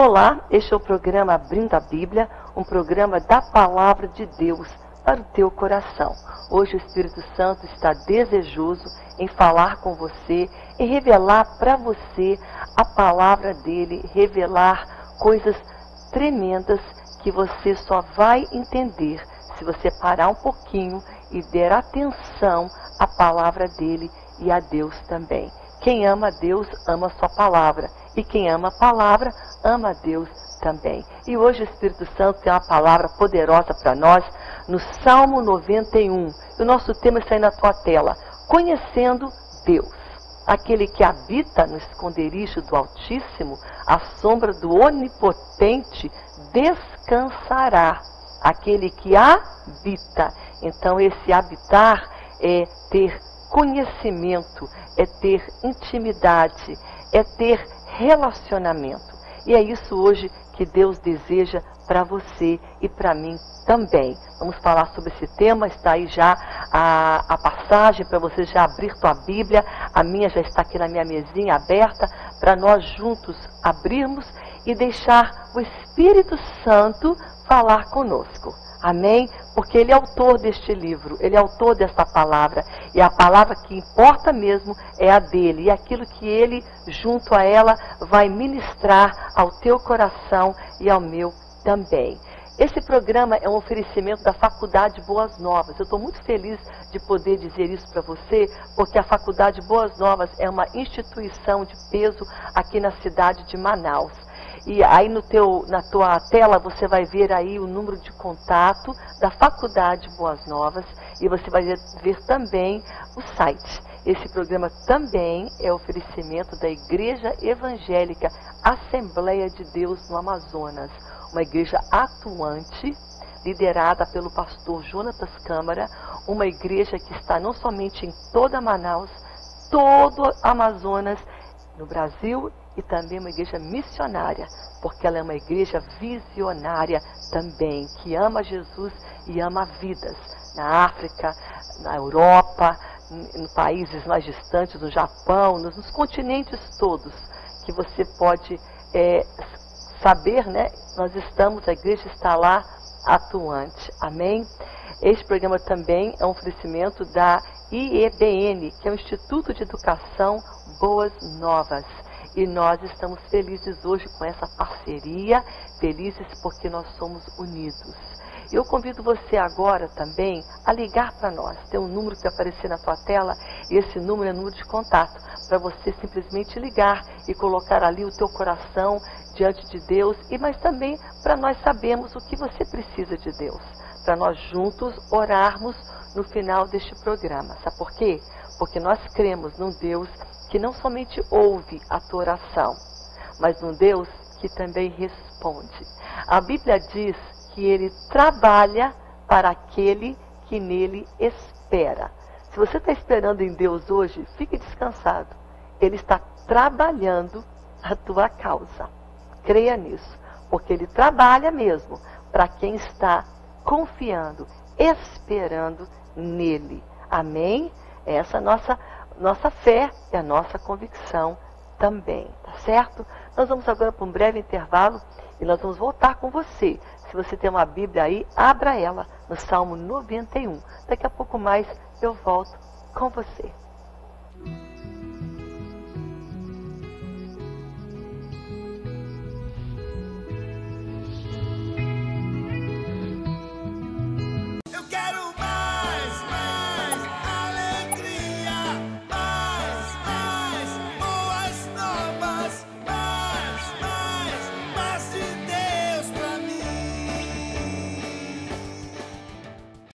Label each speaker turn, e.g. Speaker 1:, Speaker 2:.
Speaker 1: Olá, este é o programa Abrindo a Bíblia, um programa da Palavra de Deus para o teu coração. Hoje o Espírito Santo está desejoso em falar com você, em revelar para você a palavra dele, revelar coisas tremendas que você só vai entender se você parar um pouquinho e der atenção à palavra dele e a Deus também. Quem ama Deus ama a sua palavra. E quem ama a palavra ama a Deus também. E hoje o Espírito Santo tem uma palavra poderosa para nós no Salmo 91. E o nosso tema está aí na tua tela. Conhecendo Deus. Aquele que habita no esconderijo do Altíssimo, à sombra do Onipotente, descansará. Aquele que habita. Então, esse habitar é ter conhecimento, é ter intimidade, é ter relacionamento. E é isso hoje que Deus deseja para você e para mim também. Vamos falar sobre esse tema, está aí já a, a passagem para você já abrir tua Bíblia. A minha já está aqui na minha mesinha aberta para nós juntos abrirmos e deixar o Espírito Santo falar conosco. Amém? Porque ele é autor deste livro, ele é autor desta palavra. E a palavra que importa mesmo é a dele. E aquilo que ele, junto a ela, vai ministrar ao teu coração e ao meu também. Esse programa é um oferecimento da Faculdade Boas Novas. Eu estou muito feliz de poder dizer isso para você, porque a Faculdade Boas Novas é uma instituição de peso aqui na cidade de Manaus. E aí no teu, na tua tela você vai ver aí o número de contato da Faculdade Boas Novas e você vai ver, também o site. Esse programa também é oferecimento da Igreja Evangélica Assembleia de Deus no Amazonas, uma igreja atuante, liderada pelo pastor Jonatas Câmara, uma igreja que está não somente em toda Manaus, todo Amazonas, no Brasil e também uma igreja missionária, porque ela é uma igreja visionária também, que ama Jesus e ama vidas na África, na Europa, em países mais distantes, no Japão, nos, nos continentes todos, que você pode é, saber, né? Nós estamos, a igreja está lá atuante. Amém? Este programa também é um oferecimento da IEBN, que é o Instituto de Educação Boas Novas. E nós estamos felizes hoje com essa parceria, felizes porque nós somos unidos. Eu convido você agora também a ligar para nós. Tem um número que vai aparecer na tua tela e esse número é número de contato para você simplesmente ligar e colocar ali o teu coração diante de Deus e mas também para nós sabermos o que você precisa de Deus, para nós juntos orarmos no final deste programa. Sabe por quê? Porque nós cremos num Deus que não somente ouve a tua oração, mas um Deus que também responde. A Bíblia diz que ele trabalha para aquele que nele espera. Se você está esperando em Deus hoje, fique descansado. Ele está trabalhando a tua causa. Creia nisso, porque ele trabalha mesmo para quem está confiando, esperando nele. Amém? Essa é a nossa nossa fé e a nossa convicção também, tá certo? Nós vamos agora para um breve intervalo e nós vamos voltar com você. Se você tem uma Bíblia aí, abra ela no Salmo 91. Daqui a pouco mais eu volto com você.